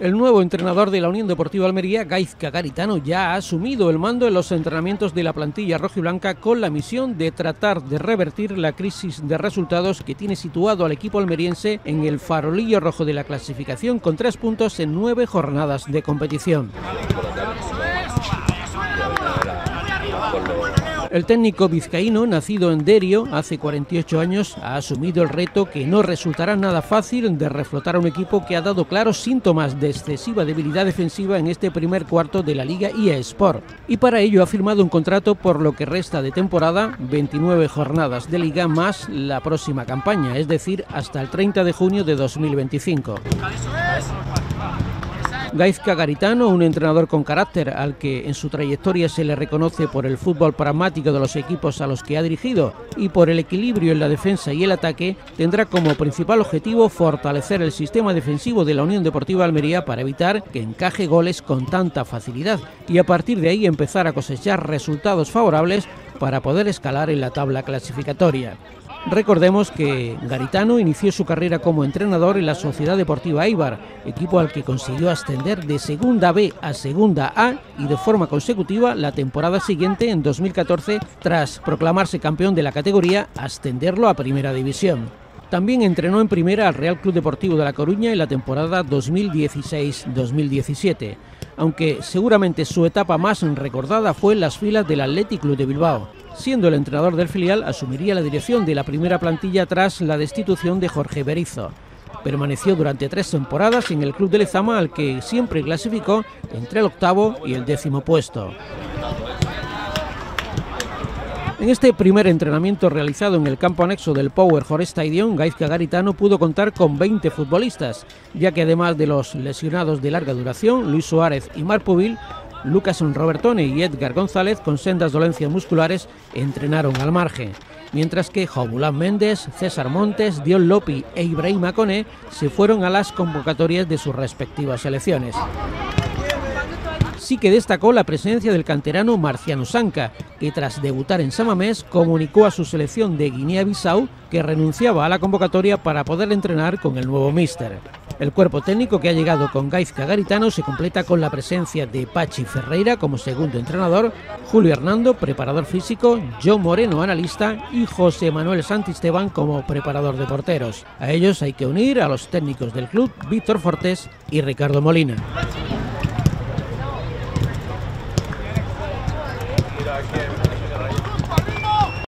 El nuevo entrenador de la Unión Deportiva Almería, Gaizka Garitano, ya ha asumido el mando en los entrenamientos de la plantilla rojiblanca con la misión de tratar de revertir la crisis de resultados que tiene situado al equipo almeriense en el farolillo rojo de la clasificación con tres puntos en nueve jornadas de competición. El técnico vizcaíno, nacido en Derio hace 48 años, ha asumido el reto que no resultará nada fácil de reflotar a un equipo que ha dado claros síntomas de excesiva debilidad defensiva en este primer cuarto de la Liga IA Sport. Y para ello ha firmado un contrato por lo que resta de temporada, 29 jornadas de liga más la próxima campaña, es decir, hasta el 30 de junio de 2025. Gaizka Garitano, un entrenador con carácter al que en su trayectoria se le reconoce por el fútbol pragmático de los equipos a los que ha dirigido y por el equilibrio en la defensa y el ataque, tendrá como principal objetivo fortalecer el sistema defensivo de la Unión Deportiva Almería para evitar que encaje goles con tanta facilidad y a partir de ahí empezar a cosechar resultados favorables para poder escalar en la tabla clasificatoria. Recordemos que Garitano inició su carrera como entrenador en la Sociedad Deportiva Eibar, equipo al que consiguió ascender de Segunda B a Segunda A y de forma consecutiva la temporada siguiente, en 2014, tras proclamarse campeón de la categoría, ascenderlo a Primera División. También entrenó en primera al Real Club Deportivo de La Coruña en la temporada 2016-2017, aunque seguramente su etapa más recordada fue en las filas del Athletic Club de Bilbao. Siendo el entrenador del filial, asumiría la dirección de la primera plantilla tras la destitución de Jorge Berizo. Permaneció durante tres temporadas en el club de Lezama, al que siempre clasificó entre el octavo y el décimo puesto. En este primer entrenamiento realizado en el campo anexo del Power Forest Stadium, Gaizka Garitano pudo contar con 20 futbolistas, ya que además de los lesionados de larga duración, Luis Suárez y Marpovil, Lucas Robertone y Edgar González, con sendas dolencias musculares, entrenaron al margen, mientras que Jobulán Méndez, César Montes, Dion Lopi e Ibrahim Akone se fueron a las convocatorias de sus respectivas selecciones sí que destacó la presencia del canterano Marciano Sanca, que tras debutar en Samamés comunicó a su selección de Guinea-Bissau que renunciaba a la convocatoria para poder entrenar con el nuevo míster. El cuerpo técnico que ha llegado con Gaizka Garitano se completa con la presencia de Pachi Ferreira como segundo entrenador, Julio Hernando, preparador físico, John Moreno, analista, y José Manuel Santisteban como preparador de porteros. A ellos hay que unir a los técnicos del club, Víctor Fortés y Ricardo Molina.